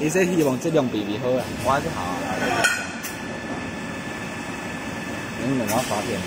你说希望质量比比好啊？我还是好啊。你两个发片，